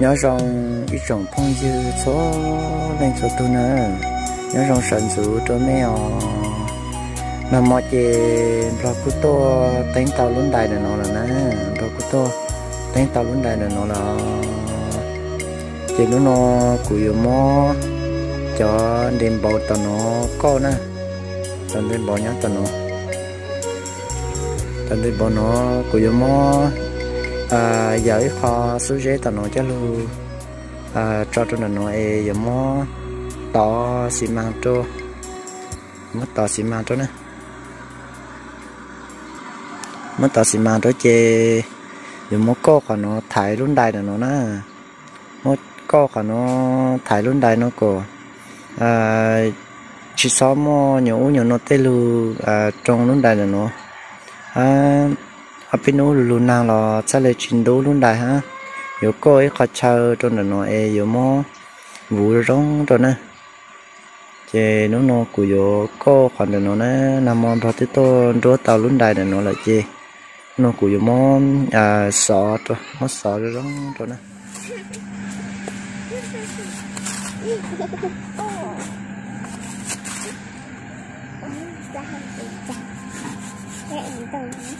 nhớ rằng ít trong phong dư số lên số tu nữa nhớ rằng sản dụ cho mấy mà mọi chị lo cứ to tính tao luôn đại này nó là nè. Lo cứ to tính tao luôn đại này nó là chị nó nó cùi mò cho đêm bầu tao nó có nè. Tao đêm bầu nhá tao nó tao đêm bầu nó cùi mò à giờ kho số dễ tao nó cho luôn à cho cho nó e giờ mò tỏ xi măng cho mất tỏ xi măng cho nè. Mất tỏ xi măng cho chê. Giờ mò co còn nó thải luôn đại nó nè. Mất co còn nó thải luôn đại nó cổ. À chỉ số mò nhỏ nhiều nó tê lu à trong luôn đại nó hấp bên ở bên นู้น luôn nào là sẽ là chín đô luôn đại ha yếu cô ấy khó chờ cho nó nó e yếu mò vụ rong cho nè chè nó nó của yếu có khoản nó nè nằm mòn vào tới to đua tàu luôn đại để nó là chè nó của yếu mò à sọ cho mất sọ rong cho nè subscribe cho kênh Ghiền Mì Gõ Để không bỏ lỡ những video hấp dẫn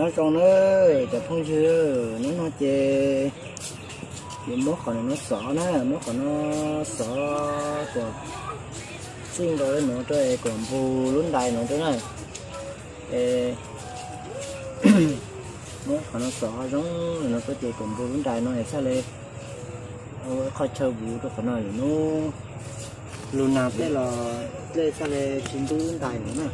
nó chọn nó tập phong chưa? Nó nó chê. Thì mốt còn nó sợ nó mốt còn nó sợ còn xin rồi nó chơi còn phù luôn đại nó thế này. Ê. Mốt còn nó sợ giống nó có chè còn bù luôn đại nó này sao lên ôi khó chơi bù tôi phải nói nó luôn nào thế là lên sao lên chín tôi luôn đại nữa nè?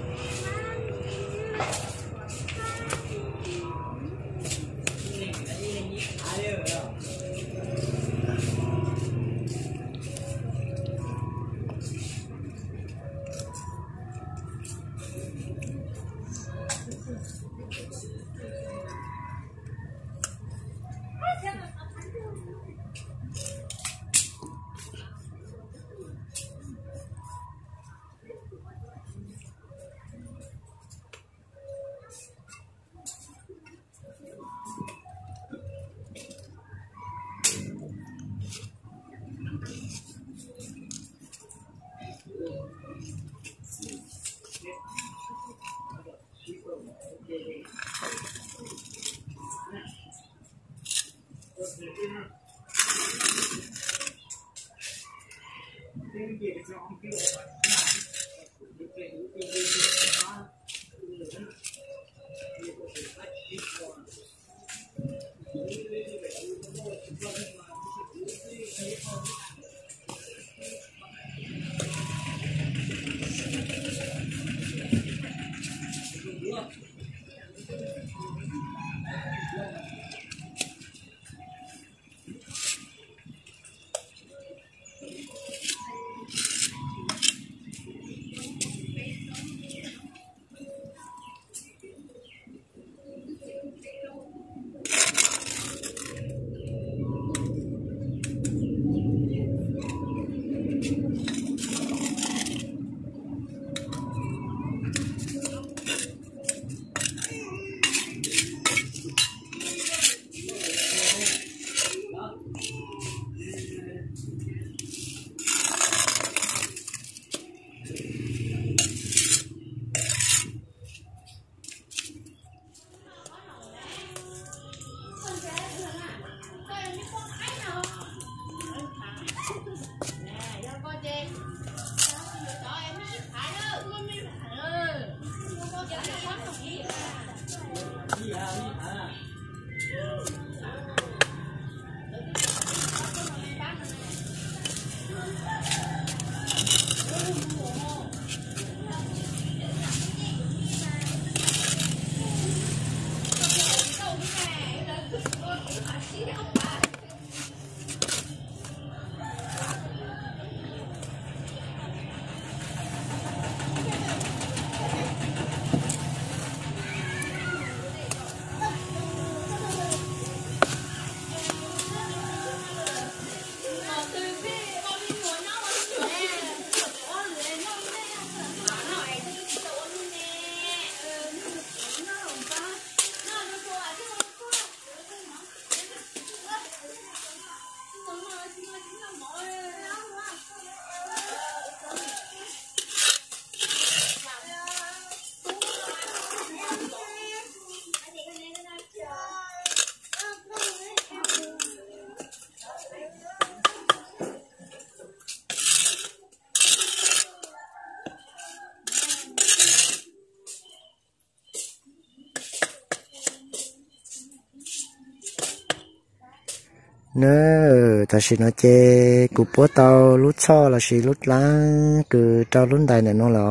Nữa ta chỉ nói chê cụ bố tao, lút cho là chỉ lút lá, cứ cho lút đại này nó là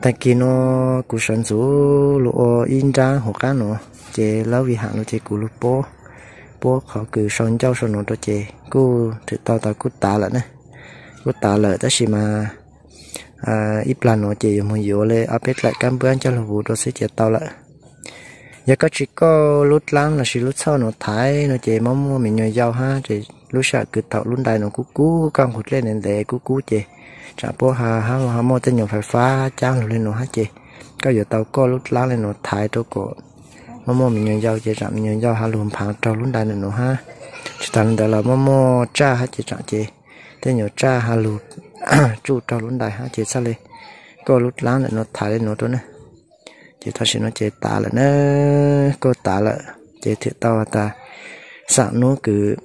tại kia nó cụ sản số lúa in ra hoặc cá nó, chê lâu vì hạn nó chê cụ lút bố. Bố họ cứ sơn châu sơn nó cho chê. Cụ thì tao tao cụ tả lại nè cụ tả lại ta chỉ mà à ít lần nó chê dùng nhiều lên áp lại cam bữa cho là vụ đó sẽ chê tao lại giờ có chỉ có lúc lắm là chỉ lúc sau nó thái nó chỉ mong mình nhồi dao ha thì lúc sợ cứ thọ lúc đại nó cú cú, con hụt lên nền để cú cú chỉ chả bố hà ha hà mua tên nhồi phải phá trang lên nó ha chị có giờ tàu có lúc lắm lên nó thái đâu có mắm mong mình nhồi dao chỉ chả mình nhồi dao ha luôn phẳng trâu lúc đại nó ha. Chỉ tao đó là mắm mong cha ha chị chả chị tên nhồi cha ha luôn chu trâu lúc đại ha chị sao lên có lúc lắm lên nó thái lên nó đó này chỉ ta xin nó chế tả là nó cô tả là chế thiệt tao ta sẵn nó cứ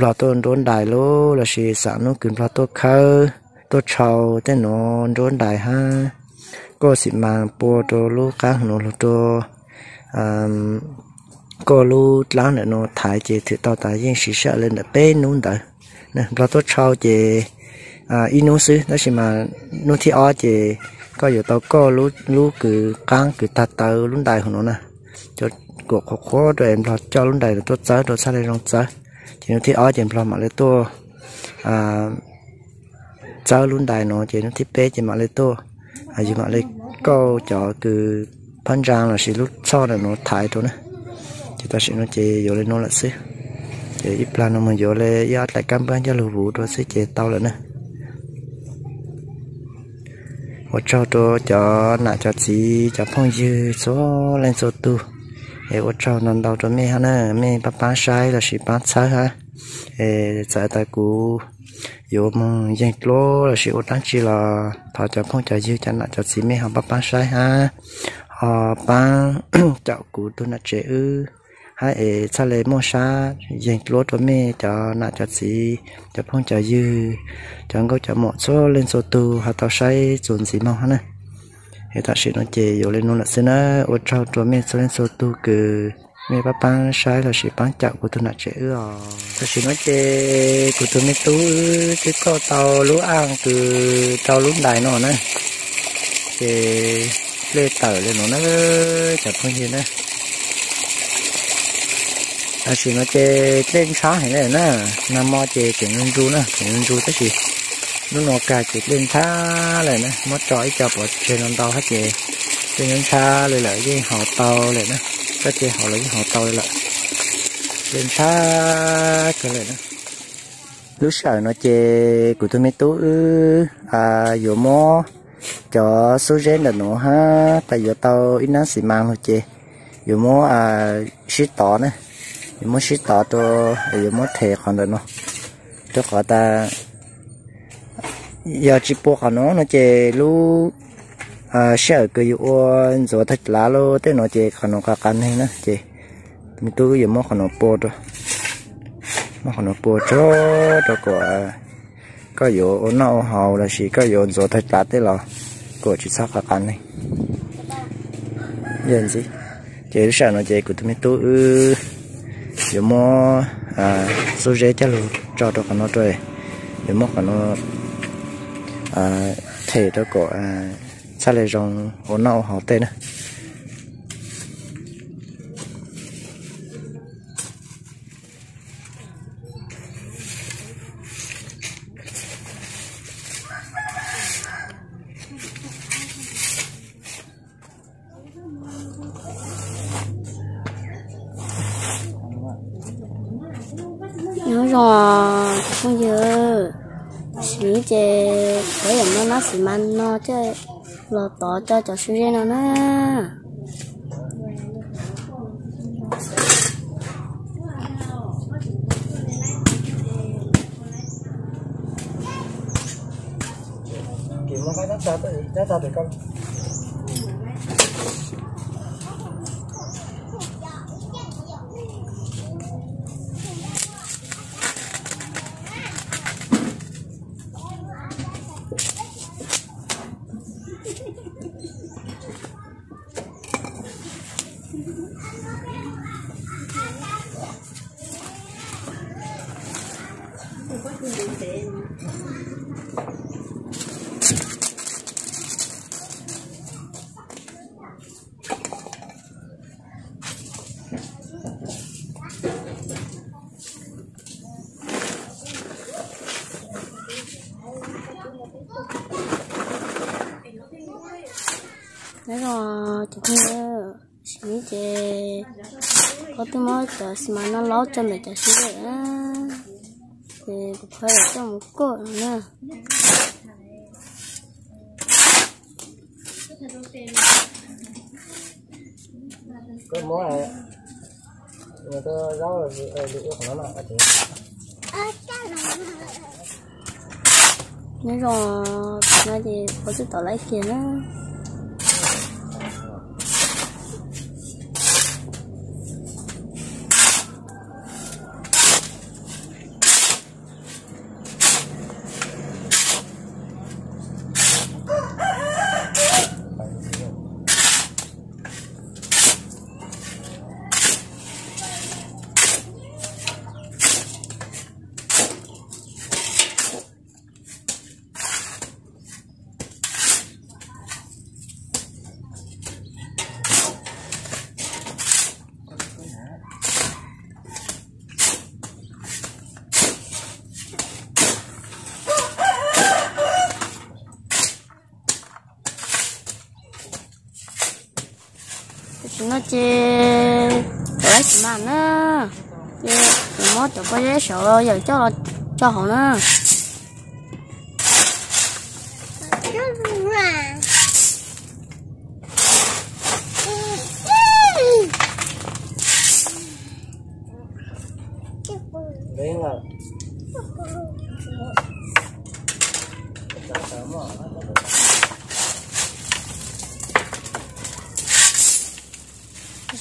bỏ tôn đốn đài lô là chỉ sẵn nó cứ bỏ tôn khơ tôn trâu tên nó đốn đài ha cô xịt mang bùa đồ lô cá nó lô đồ um cô lô lá nữa nó thải chế thiệt tao ta yên sĩ sợ lên là bên nún đợi nè bỏ tôn trâu chế à in nó xứ đó chỉ mà nó thì ó chế có giờ tao có lú lú cứ căng cứ ta tờ lún đài của nó nè. Cho cuộc khó khó rồi em lo cho lún đài rồi tốt chơi rồi sao đây rong chơi chỉ nó thì ở chỉ em lo mà lấy tôi à chơi lún đài nó, chỉ nó thì bé chỉ mà lấy tôi à chỉ mà lấy câu cho cứ phân rang là chỉ lúc sau là nó thải thôi nè. Chỉ ta sẽ nó chỉ vô lên nó là xí. Chỉ ít plan nó mà vô lên yết lại cam ban cho lù vụ rồi sẽ chỉ tao lại nè. 我找到叫那叫鸡叫朋友做来做都，诶，我找难道着咩哈呢？咩爸爸晒了是爸菜哈，诶，在大姑有么养罗了是我当起了，他叫朋友就叫那叫鸡咩哈爸爸晒哈，啊爸叫姑都那这 hai ế, cha lệ mua sa, dành lúa cho mẹ cho nạ cho gì cho phong cho dư, cho ngô cho mọ số, lên số tu hà tao say chuẩn gì mong hả nè. Hệ ta sĩ nó chê vô lên nó là xin á ô trao cho mẹ số lên số tu cứ mẹ ba bán sai là sĩ bán chợ của tôi nạ chế ư ta sĩ nó chè của tôi mẹ tú, chứ có tàu lúa ăn từ tàu lúa đài nó nè. Chê, lê tờ lên nó nó chặt phong gì nè à chỉ nó chơi lên sáng hay này nữa nam mò chơi chuyện lên ru nữa chuyện lên ru tất gì? Nó nó cả chuyện lên xa này nữa mất trói cho bỏ chơi làm tàu hết chơi chơi lên xa lại lại cái họ tàu này nữa cái chơi họ lấy họ tàu lại lên xa cái này nữa lúc sau nó chơi của tôi mấy tú à dù mò cho số gen là nó ha. Tại giờ tao ít nó xì mang thôi chơi dù mò à shit tỏ nữa yo mo shi tao to yo mo the con da no to kha ta ya chi po khan no no à sợ cái yo on zo lá lo te nó chơi khan nó ka kan này nữa chơi, mi tu yo mo khan no po to mo khan no po cho to ko có yo on là gì có yo zo thạch lá te lo ko chỉ sa ka kan này yên gì chơi sợ nó chơi của tụi mình tu giờ mò à số dễ chắc luôn cho được nó rồi giờ mò nó à thể đó có à sao lại rồng ổn nào họ tên nữa nó rồi không giờ chỉ chế cái chỉ nó nó xì nó lo tỏ cho cho suy nó nè kiếm nó phải ra tới ra ra để con? Đấy rồi chị không nhớ chỉ chế có tôi mới chờ mà nó lót cho mẹ chờ xí vậy á thì cũng phải cho một cô nữa cái món này người ta rau là được của nó là đây nhớ rồi nó thì có chút tỏ lấy kia nữa chúng nó chê tụi lấy gì mà nữa chê nó tụi có giấy sợ giờ cho nó cho họ nữa đấy là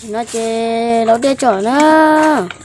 chúng nó chê lâu đĩa trở nữa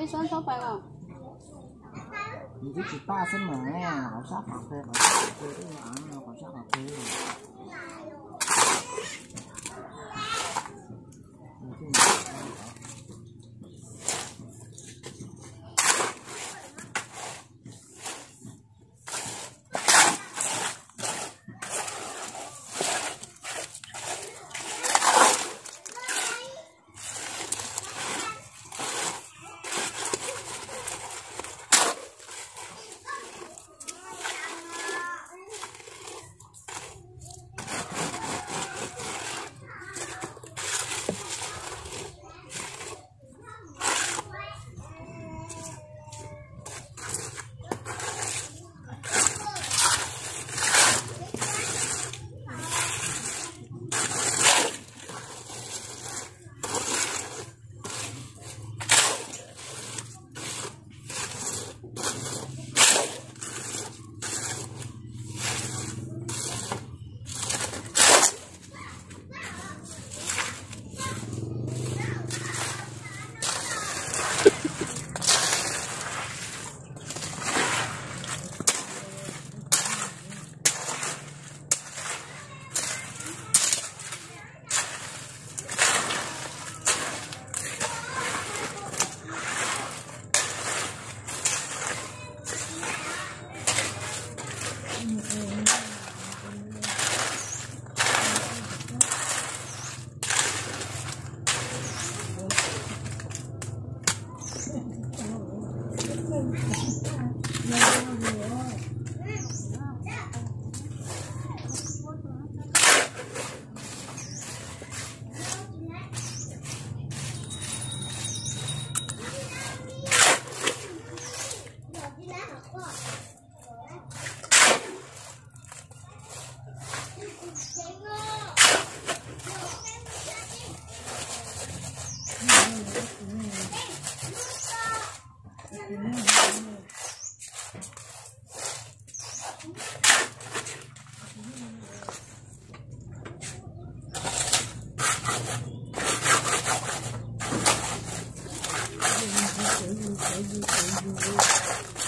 Phải cô cho phải không? cái chị ta sẽ mà nghe họ sát học thế họ sát học thế họ học 저기저기저 기.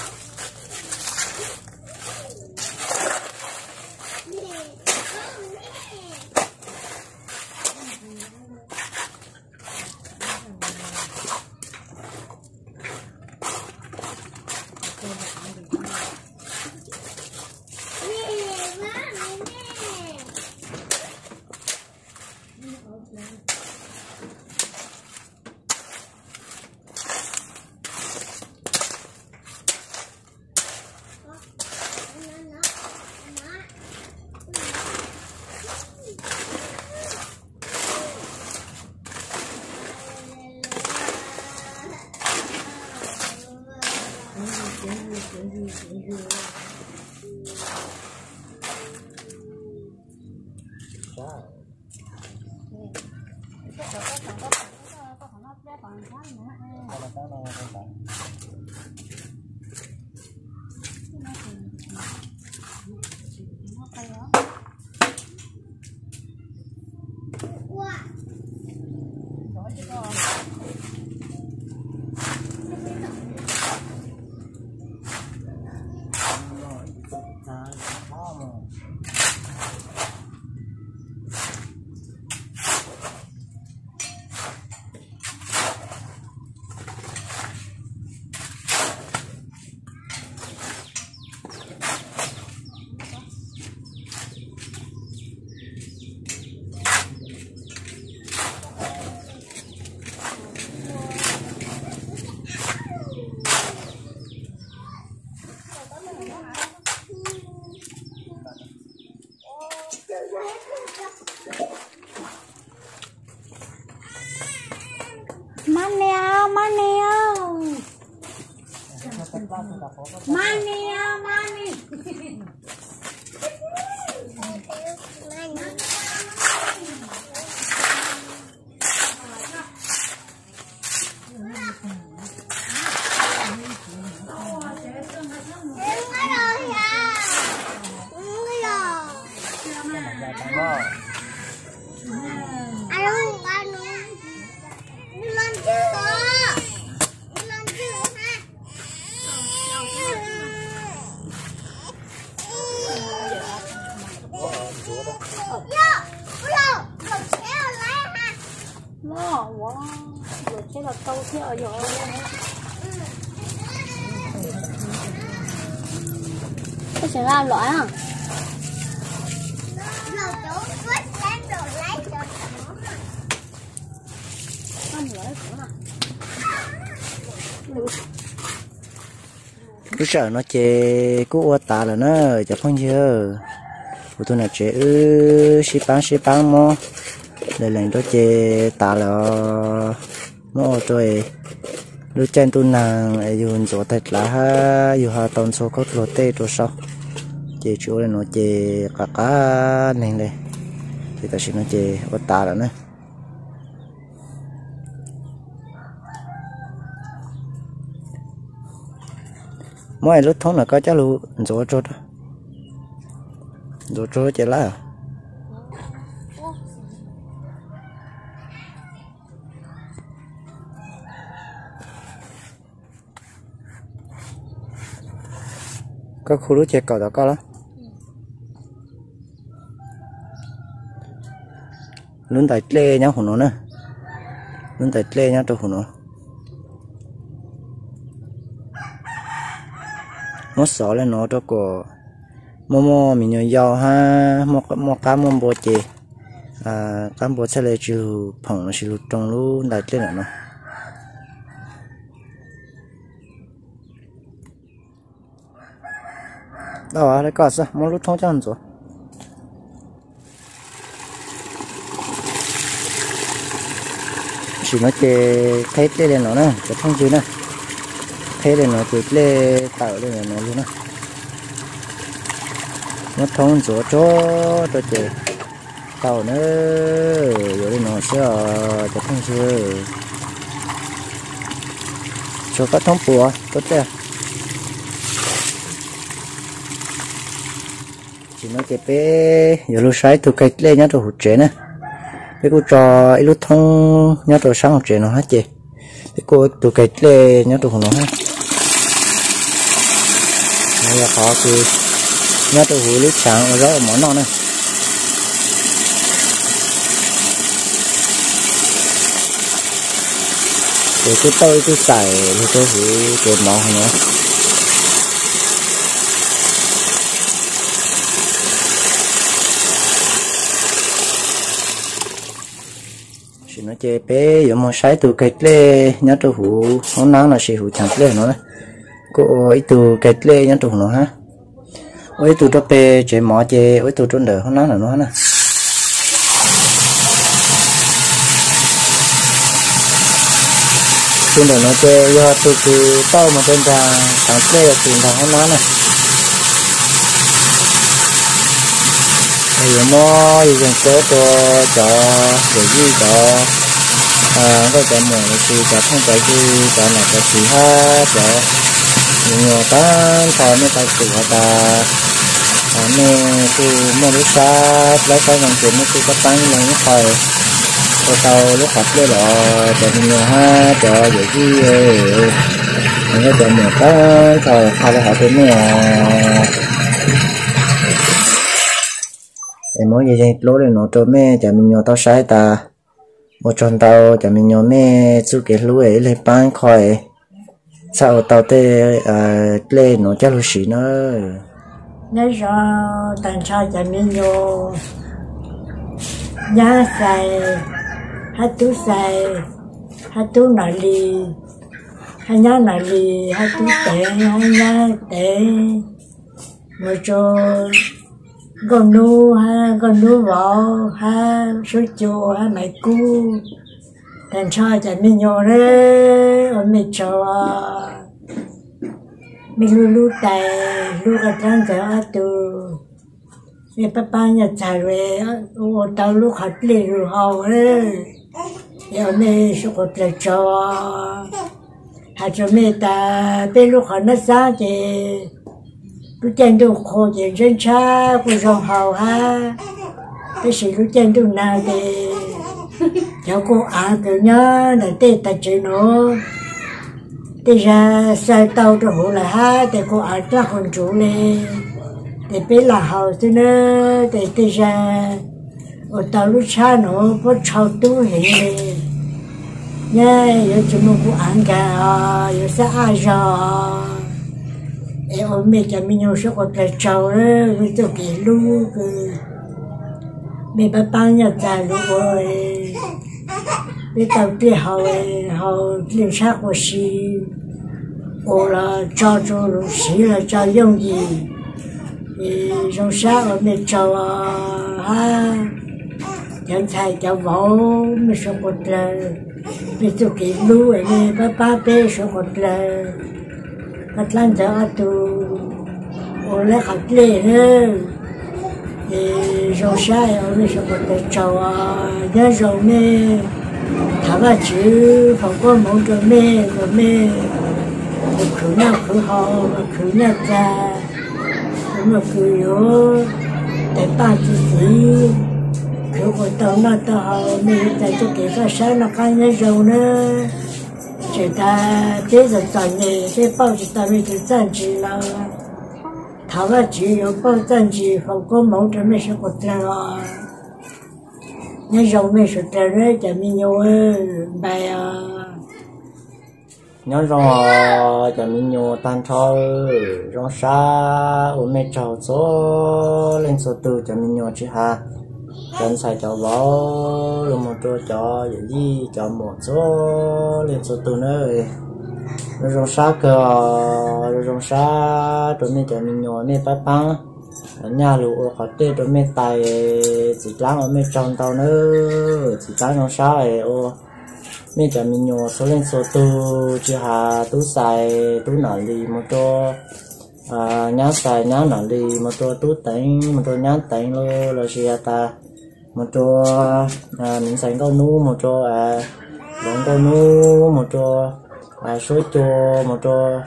Thank you. Maneo, maneo. Maneo, maneo. Nó quá, rồi thế là câu thế ở rồi. Cái sẽ ra loại à? Con loại của nó cứ sợ nó chê cú ô tà là nó chả phong chưa? Của tôi ừ, là chê? Ư xí bán xí bán mò để lần đó chê tà là mò tôi lúc chân tôi nàng ấy dùng chỗ thật là ha, dù hà tòn số cốt lô tê chỗ sau chê chỗ này nó chê cả cá, nên đây. Thì ta sẽ nó chê ô tà là nữa mỗi lúc thôn là có chắc lu rồi rồi rồi rồi chạy lại à? có khu lúc chạy cầu đó có lắm. Luôn tại lê nhá hồn nó nè. Luôn tại lê nhá cho hồn nó nó sợ là nó cho cô mò mò, mình nhớ giàu ha. Mò mò cá mò bò chè. À cá bò sẽ lấy chữ phồng nó sẽ lụt trong luôn đại lên nó. Đâu à đấy có sao mò lụt thông chân rồi. Chỉ nó chè, thấy lên nó nè cái thông chữ nè thế để nó tuyệt lê, tạo lên nó luôn á. Nó thông gió cho cho chị. Tạo nữa rồi nó sẽ, cho thông chưa cho các thông bùa tốt chưa chỉ nó cái bé giờ lúc sáng tôi cái lên nhá tôi hụt chế nè. Cái cô trò lúc thông nhá tôi sáng hụt chế nó hết chị? Cái cô tôi cái lên nhá hụt nó hết khó thì nhớ tôi hủy lít sáng ở rõ món nó này. Rồi cứ tôi cứ xài thì tôi hủy chuột món nữa nó chế bé, giờ mà sai từ cái lê nhớ tôi hủ hôm nắng là sẽ hủ chẳng lê nữa cô ấy từ cái lê nhá trùng nó ha. Ấy từ cho pe chế mỏ chế ấy từ trôn đờ không nói là nó nè trôn đỡ nó chế do từ từ tao mà trên thằng thằng lê là tiền thằng không nào nè thì mò thì dùng số cho cho, để gì cho. À có cái mồi thì cho không phải gì cho là cái gì hết rồi nhiều ta thọ mới ta sửa ta. Thay mẹ tu mẹ lúc xa lấy cái dòng tiền nó cứ có tăng như nó thời. Có tàu lúc học lấy đó cho mình nhiều ha cho dễ gì mình có cho mình cái thời thay cái học thế mẹ. Em muốn gì vậy lối lên nó cho mẹ cho mình nhiều tao sai ta. Một tròn tao, cho mình nhiều mẹ chú cái lối ấy lên bán khỏi sao tao tê à lên nó cho lúc xí nó? Nó cho tần cho cho nên vô giá xài hai tú xài hai tú nọ lì. Hai nhá nọ lì hai tú tệ hai nhá tệ mà cho con nu ha con nu vợ ha số chùa ha mày cu thằng trai chạy mình nhỏ đấy ở mình cho, mình lu lu tay lu cái trang trở tu vì papa nhà chạy về ô tao lu khát lì lu hậu đấy giờ mình số có thể cho, hà cho mình ta bên lu khát nó sáng thì lu chân đâu khô thì chân cha cũng dòng hậu ha. Cái sự lu chân đâu nào thì cháu cô à cứ nhớ là tê ta chơi nó. Tê ra sai tàu cho hồ là ha tê cô à ra hồn chủ nè. Tê bé là hậu thế nè tê tê ra ở tàu lúc xa nó có cháu tu hình nè. Nha giờ chúng mình cũng ăn cả giờ sẽ ai rồi em ôm mẹ cho mình nhau sẽ có cái cháu đó, với tôi cái lu mẹ bà ba nhà già lu rồi mẹ tao đi học học liên sát của sĩ ô là cho cho lu sĩ là cho 用 gì thì trong sát ở mẹ trâu ha chẳng thay cho võ mẹ số có là mẹ tôi cái lu mẹ bà ba bé số có là cắt lan giờ tu ô lẽ cắt lệ nữa thì rau sai ở đây sẽ có thể trâu à nhớ rau mê thả vào chữ phòng có món cho mê rồi mê thì khử nào khử họ khử nào ra cũng là khử yếu để ba chỉ gì khử của tao nó tao mê tại cho cái cái sáng nó cái nhớ rau nữa chỉ ta thế giờ chọn nghề thế bao chỉ ta mới được giảm chỉ là thảo là chỉ có bao giảm chỉ không có mẫu cho mình sẽ có tiền rồi nhớ rồi mẹ sẽ tiền rơi chả mi nhau bài à nhớ rồi chả mi nhau tan cho rong xa ôm mẹ chào số, lên số tư chả mi nhau chứ ha. Chân sai cho bó luôn một chỗ cho vậy đi cho một số, lên số tư nơi rồi rong xa cơ rồi rong xa rồi mình chả mi nhau mình bắt băng nhà lũ họ tê rồi mình tay chỉ láng mà mình tròn tàu nữa. Chỉ láng nó sao ấy? Ô mình cho mình nhỏ, số lên số tư chứ hà, tú xài tú nở đi một chỗ à nhá xài nhá nở đi một chỗ tú tính một chỗ nhá tính luôn là gì ta, một chỗ à mình xài câu nu, một chỗ à giống câu nu, một chỗ à số chỗ một chỗ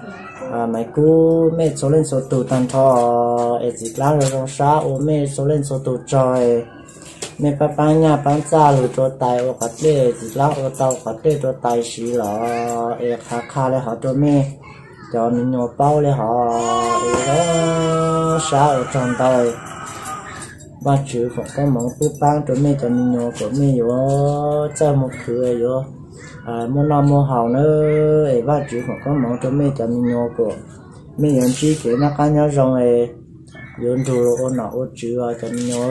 à mày cứ mẹ số lên số tụ tan thọ ấy gì lá rồi trong sa ô mẹ số lên số tụ trời. Mẹ ba ba nhà ba cha rồi cho tài, ô cắt lê gì lá ô, tao cắt lê cho tài, xí lọ ấy khá khá lên họ cho mẹ cho mình nhỏ bao lên họ ấy đó sa ở trong tàu ba chữ không cái mong bút bang cho mẹ cho mình nhỏ của mẹ vô cho một cửa vô à mua năm mua hào nữa ấy ba chú không có món cho mẹ cho mình nhỏ của. Mẹ nhận chi cái nó cá nhau rong ấy yon thu ô nọ ô chú à cho mình nhỏ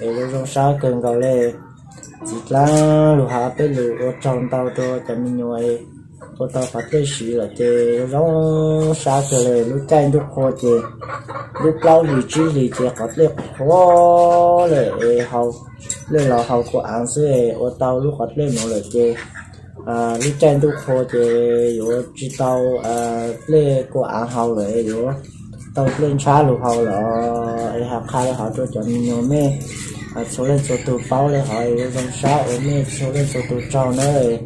ấy nó rong xa cần cầu lệ chỉ là lù hà bé lù ô trong tàu cho cho mình nhỏ ấy ô tàu phát cái gì là chê rong xa cơ lệ lúc tranh lúc khô chê. Lúc lâu lì chi lì chê, có lệ khó lệ hầu lệ là hầu của án sư ô tàu lúc có lệ nó là chê à lúc tranh lúc yếu chỉ tàu à của anh hầu lệ yếu tàu lên xa lù hầu là ấy học khai họ cho cho mình mê. À số lên số tụ bao lệ họ yếu rong xa ở mê số lên số tụ trâu nữa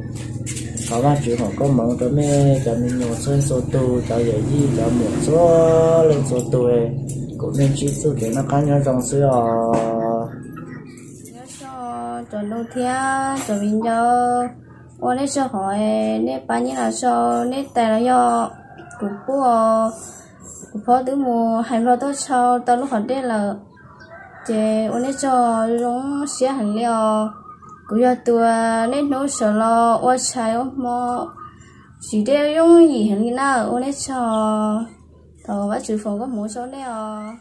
có ba chữ họ có mong cho mẹ cho mình nhiều sơn số tu cho dễ gì, cho một số lên số tu cũng nên chỉ số để nó cá nhân trong xưa ờ. nhớ cho cho đâu thia cho mình cho ô nét cho hỏi nét bao nhiêu là cho nét tài là do cũng bố cũng phó tứ mùa hành lo tốt cho tao lúc hỏi đây là chế ô nét cho giống xía hành liao cũng giờ tua nên nấu sợ lo ô trái ô mò chỉ để dùng gì hình như nào ô nét cho tao bắt chữ phòng có một số này à